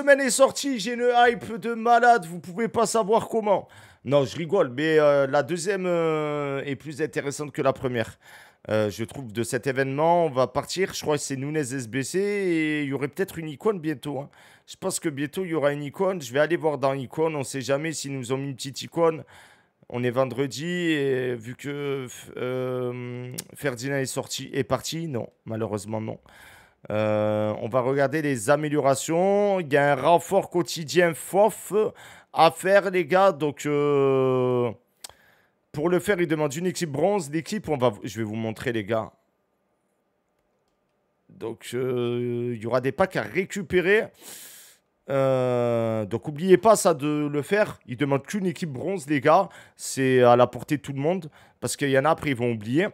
semaine est sortie, j'ai une hype de malade, vous pouvez pas savoir comment. Non, je rigole, mais euh, la deuxième euh, est plus intéressante que la première. Euh, je trouve de cet événement, on va partir, je crois que c'est Nunez SBC et il y aurait peut-être une icône bientôt. hein. Je pense que bientôt il y aura une icône. Je vais aller voir dans icône, on sait jamais s'ils nous ont mis une petite icône. On est vendredi et vu que Ferdinand est sorti, est parti, non, malheureusement non. Euh, on va regarder les améliorations. Il y a un renfort quotidien FOF à faire, les gars. Donc, euh, pour le faire, il demande une équipe bronze. L'équipe, va, je vais vous montrer, les gars. Donc, euh, il y aura des packs à récupérer. Donc, n'oubliez pas ça de le faire. Il demande qu'une équipe bronze, les gars. C'est à la portée de tout le monde. Parce qu'il y en a après, ils vont oublier.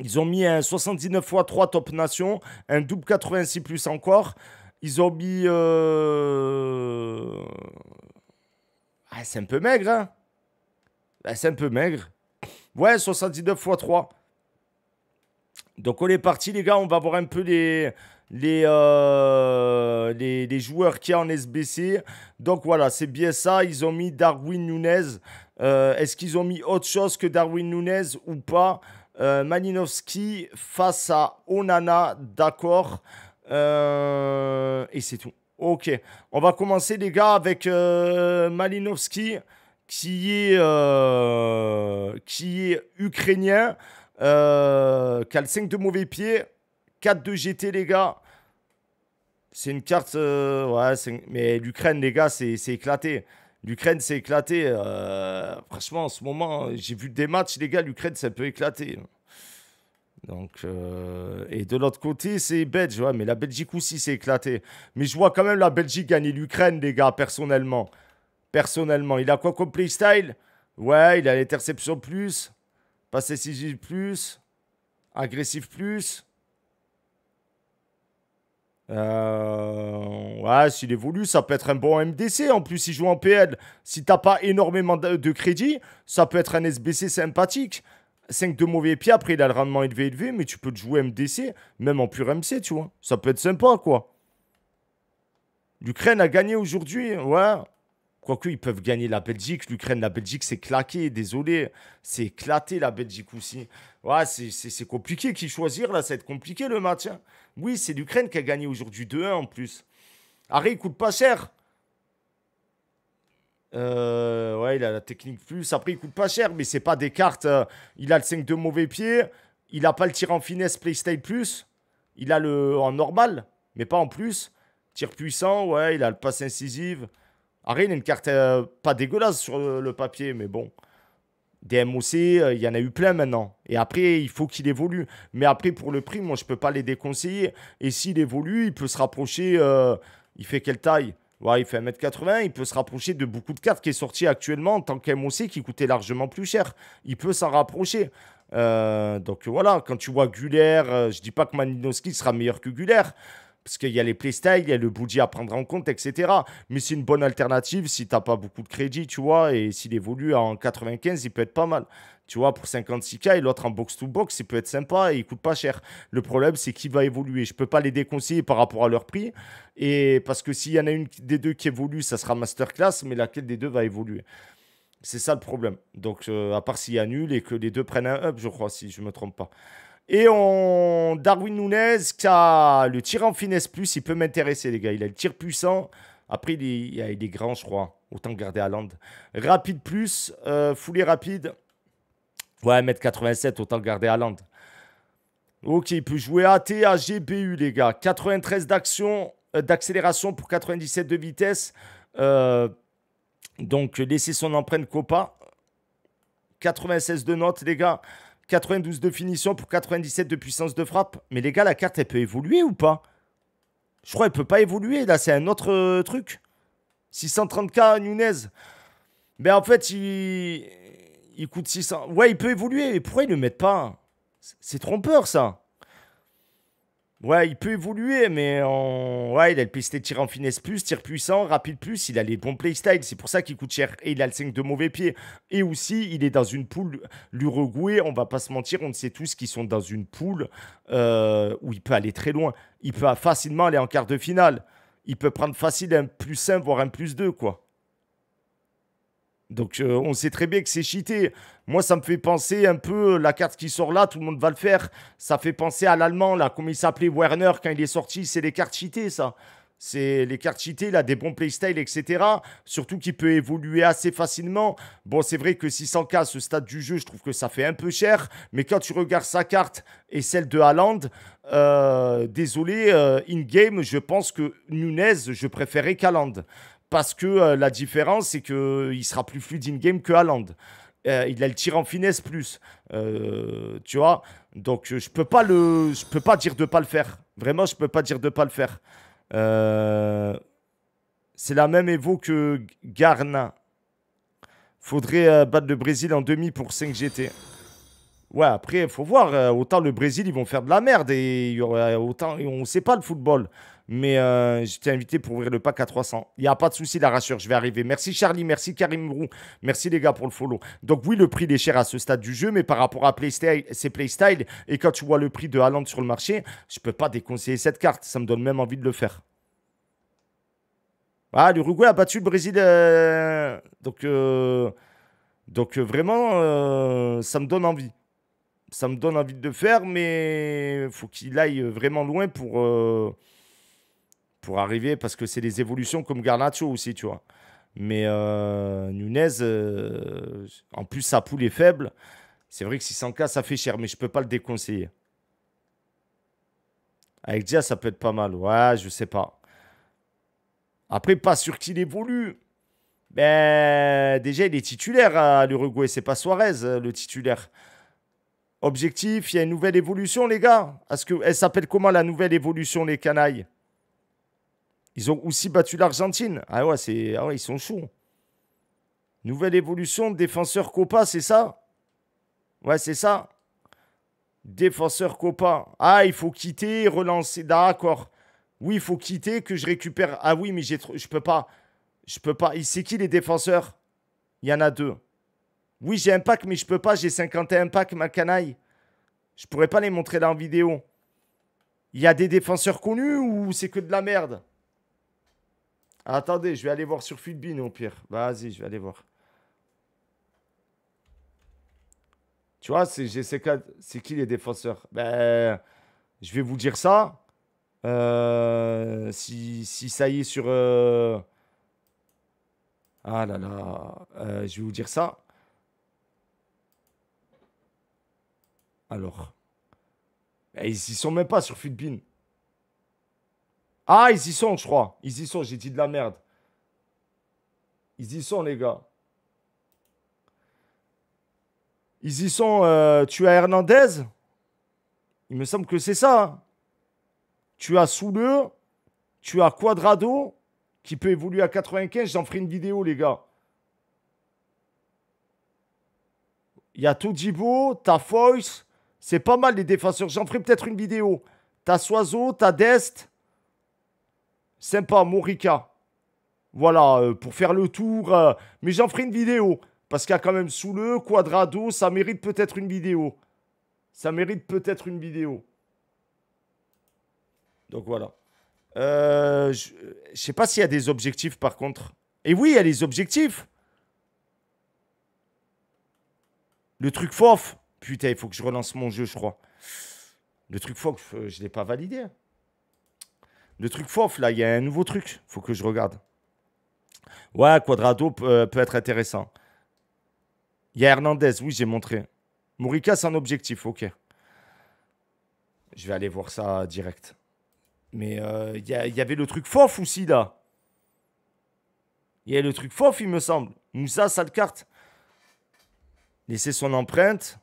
Ils ont mis un 79 x 3 top nation, un double 86 plus encore. Ils ont mis. euh, Ah, c'est un peu maigre, hein Ah, C'est un peu maigre. Ouais, 79 x 3. Donc on est parti, les gars. On va voir un peu les, les, euh, joueurs qu'il y a en SBC. Donc voilà, c'est bien ça. Ils ont mis Darwin Nunez. Euh, Est-ce qu'ils ont mis autre chose que Darwin Nunez ou pas? Euh, face à Onana, d'accord. Euh, et c'est tout. Ok. On va commencer, les gars, avec euh, Malinowski, qui est, euh, qui est ukrainien, euh, qui a le 5 de mauvais pied, 4 de GT, les gars. C'est une carte. ouais, mais l'Ukraine, les gars, c'est éclaté. L'Ukraine, c'est éclaté. euh, franchement, en ce moment, j'ai vu des matchs, les gars, l'Ukraine, c'est un peu éclaté. Donc, euh, et de l'autre côté, c'est Belge, ouais, mais la Belgique aussi, c'est éclaté. Mais je vois quand même la Belgique gagner l'Ukraine, les gars, personnellement. Personnellement. Il a quoi comme playstyle? Ouais, il a l'interception plus, passe décisive plus, agressif plus. Euh, ouais, s'il évolue, ça peut être un bon MDC. En plus, il joue en PL. Si t'as pas énormément de, crédit, ça peut être un SBC sympathique. 5 de mauvais pieds, après il a le rendement élevé, élevé, mais tu peux te jouer MDC, même en pur MC, tu vois. Ça peut être sympa, quoi. L'Ukraine a gagné aujourd'hui, ouais. Quoique, ils peuvent gagner la Belgique. L'Ukraine, la Belgique, c'est claqué, désolé. C'est éclaté, la Belgique aussi. Ouais, c'est- compliqué qui choisir, là. Ça va être compliqué, le match. hein. Oui, c'est l'Ukraine qui a gagné aujourd'hui 2-1 en plus. Arrête, il coûte pas cher. Euh, ouais, il a la technique plus. Après, il coûte pas cher, mais c'est pas des cartes. euh, il a le 5 de mauvais pied. Il a pas le tir en finesse playstyle plus. Il a le en normal, mais pas en plus. Tir puissant, ouais, il a le passe incisive. Arrête, il a une carte euh, pas dégueulasse sur le, papier, mais bon. Des MOC, euh, il y en a eu plein maintenant. Et après, il faut qu'il évolue. Mais après, pour le prix, moi, je peux pas les déconseiller. Et s'il évolue, il peut se rapprocher. euh, il fait quelle taille? Il fait 1m80. Il peut se rapprocher de beaucoup de cartes qui est sorti actuellement en tant qu'MOC qui coûtait largement plus cher. Il peut s'en rapprocher. Euh, donc voilà, quand tu vois Guller, euh, je dis pas que Malinowski sera meilleur que Guller. Parce qu'il y a les playstyles, il y a le budget à prendre en compte, etc. Mais c'est une bonne alternative si t'as pas beaucoup de crédit, tu vois. Et s'il évolue en 95, il peut être pas mal. Tu vois, pour 56K et l'autre en box-to-box, il peut être sympa et il coûte pas cher. Le problème, c'est qui va évoluer. Je peux pas les déconseiller par rapport à leur prix. Et parce que s'il y en a une des deux qui évolue, ça sera masterclass, mais laquelle des deux va évoluer? C'est ça le problème. Donc, euh, à part s'il y a nul et que les deux prennent un up, je crois, si je me trompe pas. Et on... Darwin Nunez qui a le tir en finesse plus, il peut m'intéresser, les gars. Il a le tir puissant. Après, il est, grand, je crois. Autant garder à land. Rapide plus, euh, foulée rapide. Ouais, 1m87, autant garder à land. Ok, il peut jouer AT, AG, BU, les gars. 93 d'action, euh, d'accélération pour 97 de vitesse. Euh, donc, laisser son empreinte Copa. 96 de notes, les gars. 92 de finition pour 97 de puissance de frappe. Mais les gars, la carte, elle peut évoluer ou pas? Je crois qu'elle peut pas évoluer. Là, c'est un autre euh, truc. 630k Nunez. Mais en fait, il... il coûte 600. Ouais, il peut évoluer. Pourquoi ils le mettent pas? C'est trompeur, ça. Ouais, il peut évoluer, mais en... ouais, il a le pisté tir en finesse plus, tir puissant, rapide plus, il a les bons playstyles, c'est pour ça qu'il coûte cher. Et il a le 5 de mauvais pied. Et aussi, il est dans une poule, l'Uruguay, on va pas se mentir, on sait tous qu'ils sont dans une poule euh, où il peut aller très loin. Il peut facilement aller en quart de finale. il peut prendre facile un plus 1, voire un plus 2, quoi. Donc euh, on sait très bien que c'est cheaté. Moi, ça me fait penser un peu, la carte qui sort là, tout le monde va le faire. Ça fait penser à l'allemand, là, comme il s'appelait? Werner quand il est sorti. C'est les cartes cheatées, ça. C'est les cartes cheatées, a des bons playstyles, etc. Surtout qu'il peut évoluer assez facilement. Bon, c'est vrai que 600k à ce stade du jeu, je trouve que ça fait un peu cher. Mais quand tu regardes sa carte et celle de Haaland, euh, désolé, euh, in-game, je pense que Nunez, je préférais qu'Haaland. Parce que euh, la différence, c'est qu'il sera plus fluide in-game que Haaland. il a le tir en finesse plus. tu vois? Donc, je peux peux pas dire de pas le faire. Vraiment, je peux pas dire de pas le faire. Euh, c'est la même Evo que Garna. Faudrait euh, battre le Brésil en demi pour 5 GT. Ouais, après, il faut voir. Euh, autant le Brésil, ils vont faire de la merde. Et aura autant. On ne sait pas le football. Mais j'étais invité pour ouvrir le pack à 300. Il n'y a pas de souci, la rassure. Je vais arriver. Merci Charlie. Merci Karim Roux. Merci les gars pour le follow. Donc, oui, le prix est cher à ce stade du jeu. Mais par rapport à Playstyle, c'est Playstyle. Et quand tu vois le prix de Haaland sur le marché, je ne peux pas déconseiller cette carte. Ça me donne même envie de le faire. Ah, l'Uruguay a battu le Brésil. Euh, donc, euh, euh, vraiment, ça me donne envie. Ça me donne envie de le faire, mais faut qu'il aille vraiment loin pour, pour arriver, parce que c'est des évolutions comme Garnacho aussi, tu vois. Mais Nunez, en plus, sa poule est faible. C'est vrai que 600K, ça fait cher, mais je ne peux pas le déconseiller. Avec Dia, ça peut être pas mal. Ouais, je sais pas. Après, pas sûr qu'il évolue. Ben, déjà, il est titulaire à l'Uruguay. C'est pas Suarez, euh, le titulaire. Objectif, il y a une nouvelle évolution, les gars. Est-ce que, elle s'appelle comment la nouvelle évolution, les canailles? Ils ont aussi battu l'Argentine. Ah ouais, c'est, ah ils sont chauds. Nouvelle évolution, défenseur Copa, c'est ça? Ouais, c'est ça. Défenseur Copa. Ah, il faut quitter, relancer. D'accord. Oui, il faut quitter, que je récupère. Ah oui, mais j'ai je peux pas. Je peux pas. C'est qui les défenseurs? Il y en a deux. Oui, j'ai un pack, mais je peux pas. J'ai 51 packs, ma canaille. Je pourrais pas les montrer là en vidéo. Il y a des défenseurs connus ou c'est que de la merde? Attendez, je vais aller voir sur Futbin au pire. Vas-y, je vais aller voir. Tu vois, c'est qui les défenseurs? Ben, je vais vous dire ça. Euh, si, si, ça y est sur... Euh, ah là là, euh, je vais vous dire ça. Alors? Eh, ils y sont même pas sur Futbin. Ah, ils y sont, je crois. Ils y sont, j'ai dit de la merde. Ils y sont, les gars. Ils y sont. tu as Hernandez? Il me semble que c'est ça. Hein tu as Souleux, tu as Quadrado, qui peut évoluer à 95. J'en ferai une vidéo, les gars. Il y a Todibo, t'as Foyce. C'est pas mal les défenseurs. J'en ferai peut-être une vidéo. T'as Soiseau, t'as Dest. Sympa, Morica. Voilà, euh, pour faire le tour. Euh, mais j'en ferai une vidéo. Parce qu'il y a quand même Souleux, Quadrado. Ça mérite peut-être une vidéo. Ça mérite peut-être une vidéo. Donc voilà. Euh, je ne sais pas s'il y a des objectifs par contre. Et oui, il y a les objectifs. Le truc fof. Putain, il faut que je relance mon jeu, je crois. Le truc fof, euh, je ne l'ai pas validé. Le truc fof, là, il y a un nouveau truc. faut que je regarde. Ouais, Quadrado peut, euh, peut être intéressant. Il y a Hernandez, oui, j'ai montré. Mourica, c'est un objectif, ok. Je vais aller voir ça direct. Mais euh, il y, avait le truc fof aussi, là. Il y a le truc fof, il me semble. Moussa, sale carte. Laisser son empreinte.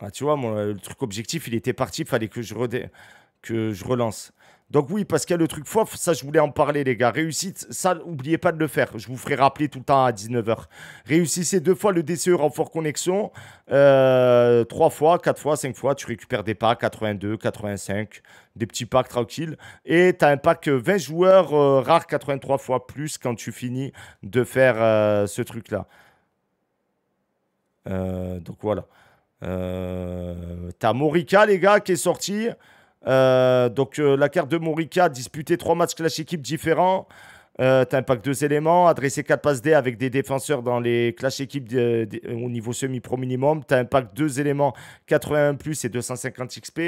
Ah, tu vois, le truc objectif, il était parti. Il fallait que je, relance. Donc oui, parce qu'il y a le truc fof, ça je voulais en parler les gars. Réussite, ça n'oubliez pas de le faire. Je vous ferai rappeler tout le temps à 19h. Réussissez deux fois le DCE renfort connexion. Euh, trois fois, quatre fois, cinq fois, tu récupères des packs 82, 85, des petits packs tranquilles. Et tu as un pack 20 joueurs euh, rare 83 fois plus quand tu finis de faire euh, ce truc-là. donc voilà. Euh, T'as Morika les gars qui est sorti. Euh, donc la carte de Morika, disputer trois matchs clash équipe différents. Euh, pack deux éléments, adresser 4 passes D avec des défenseurs dans les clash équipes au niveau semi-pro minimum. Pack deux éléments 81 plus et 250 XP.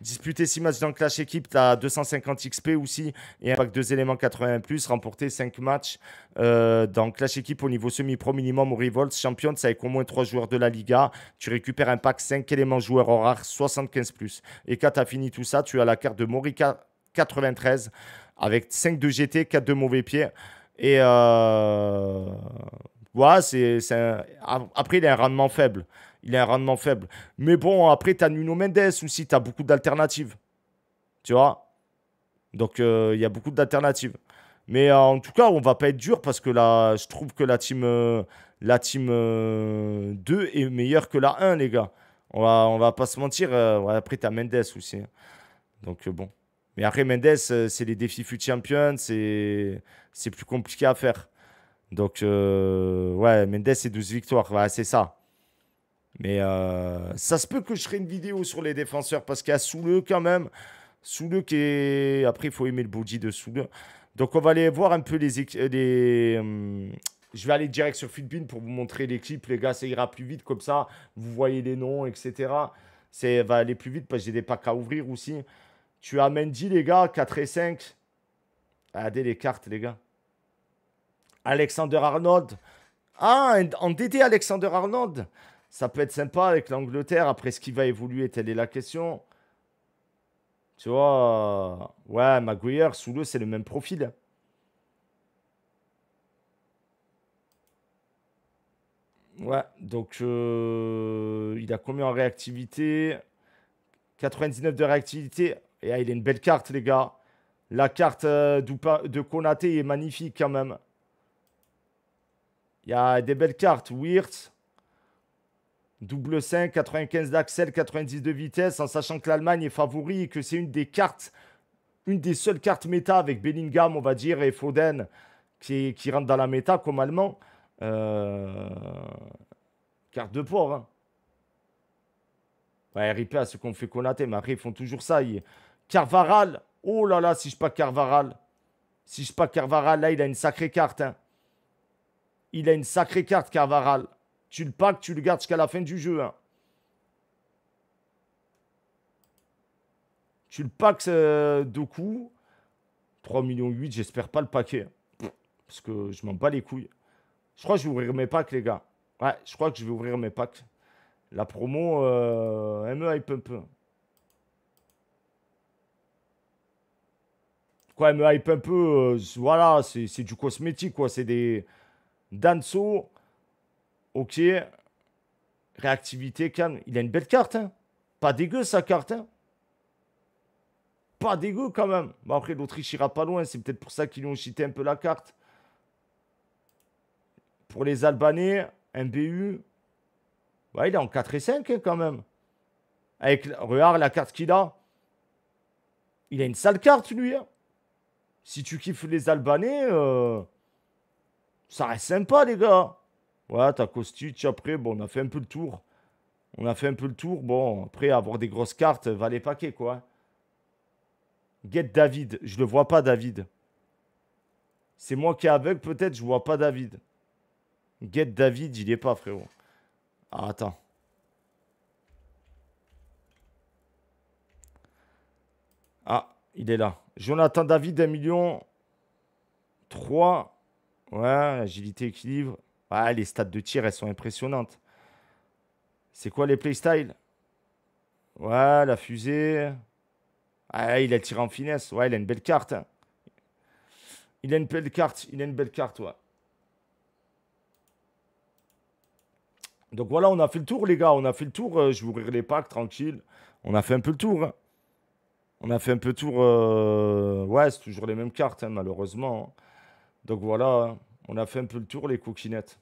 Disputer 6 matchs dans clash équipe, tu as 250 XP aussi et un pack deux éléments 81 plus. Remporter 5 matchs euh, dans clash équipe au niveau semi-pro minimum au Revolt Champions avec au moins 3 joueurs de la Liga. Tu récupères un pack 5 éléments joueurs rares 75 plus. Et quand tu as fini tout ça, tu as la carte de Morika 93 avec 5 de GT, 4 de mauvais pieds. Et euh, c'est, après, il a un rendement faible. Il a un rendement faible. Mais bon, après, tu as Nuno Mendes aussi, tu beaucoup d'alternatives. Tu vois? Donc, euh, il y a beaucoup d'alternatives. Mais euh, en tout cas, on va pas être dur parce que là, je trouve que la team, la team 2 est meilleure que la 1, les gars. On va, on va pas se mentir. après, tu as Mendes aussi. Hein. Donc, bon. Mais après, Mendes, euh, c'est les défis FUT Champions, c'est plus compliqué à faire. Donc, euh, ouais, Mendes, c'est 12 victoires. Ouais, c'est ça. Mais euh, ça se peut que je ferai une vidéo sur les défenseurs parce qu'il y a Souleux quand même. Souleux qui est. Après, il faut aimer le body de Souleux. Donc, on va aller voir un peu les. les je vais aller direct sur Futbin pour vous montrer les clips. Les gars, ça ira plus vite comme ça. Vous voyez les noms, etc. Ça va aller plus vite parce que j'ai des packs à ouvrir aussi. Tu as Mendy, les gars, 4 et 5. Regardez les cartes, les gars. Alexander Arnold. Ah, en DD, Alexander Arnold. Ça peut être sympa avec l'Angleterre. Après, ce qui va évoluer, telle est la question. Tu vois, ouais, Maguire, sous le, c'est le même profil. Ouais, donc euh, il a combien en réactivité? 99 de réactivité. Et il a une belle carte, les gars. La carte euh, de Konaté est magnifique quand même. Il y a des belles cartes. Wirtz. Double 5, 95 d'axel, 90 de vitesse, en sachant que l'Allemagne est favori et que c'est une des cartes, une des seules cartes méta avec Bellingham, on va dire, et Foden qui, rentre dans la méta comme allemand. Euh, carte de port. Hein. RIP à ce qu'on fait Konaté, mais après, ils font toujours ça. Carvaral. Oh là là, si je pas Carvaral. Si je pas Carvaral, là, il a une sacrée carte. Hein. Il a une sacrée carte, Carvaral. Tu le packs, tu le gardes jusqu'à la fin du jeu. Hein. Tu le packs euh, deux coups. 3 millions 8, j'espère pas le paquet. Parce que je m'en bats les couilles. Je crois que je vais ouvrir mes packs, les gars. Ouais, je crois que je vais ouvrir mes packs. La promo, euh, elle me hype un peu. Quoi, elle me hype un peu. Euh, voilà, c'est du cosmétique, quoi. C'est des. Danso. Ok. Réactivité, calme. Il a une belle carte, hein. Pas dégueu, sa carte, hein. Pas dégueu, quand même. Bon, après, l'Autriche ira pas loin. C'est peut-être pour ça qu'ils ont cheaté un peu la carte. Pour les Albanais, un BU. Ouais, il est en 4 et 5, hein, quand même. Avec, regarde la carte qu'il a. Il a une sale carte, lui. Hein. Si tu kiffes les Albanais, euh, ça reste sympa, les gars. Ouais, t'as Kostic. Après, bon, on a fait un peu le tour. On a fait un peu le tour. Bon, après, avoir des grosses cartes, va les paquets, quoi. Get David. Je le vois pas, David. C'est moi qui est aveugle, peut-être. Je vois pas David. Get David, il est pas, frérot. Ah, attends. Ah, il est là. Jonathan David, 1 million 3. Ouais, agilité, équilibre. Ouais, les stats de tir, elles sont impressionnantes. C'est quoi les playstyles? Ouais, la fusée. Ah, il a tiré en finesse. Ouais, il a une belle carte. Hein. Il a une belle carte. Il a une belle carte, ouais. Donc voilà, on a fait le tour, les gars. On a fait le tour. Euh, je vais ouvrir les packs, tranquille. On a fait un peu le tour. Hein. On a fait un peu tour. Euh, ouais, c'est toujours les mêmes cartes, hein, malheureusement. Donc voilà, on a fait un peu le tour, les coquinettes.